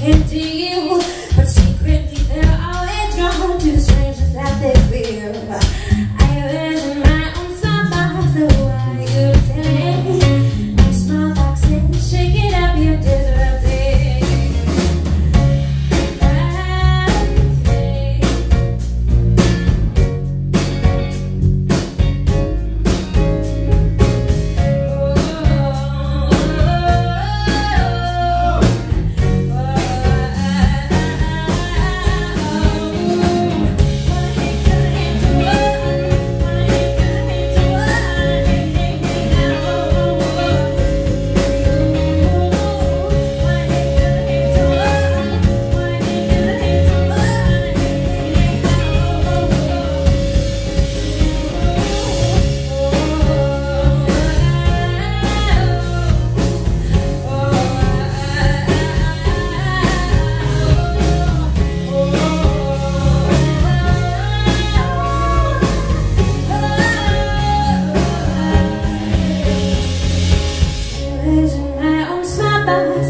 can't deal.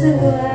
single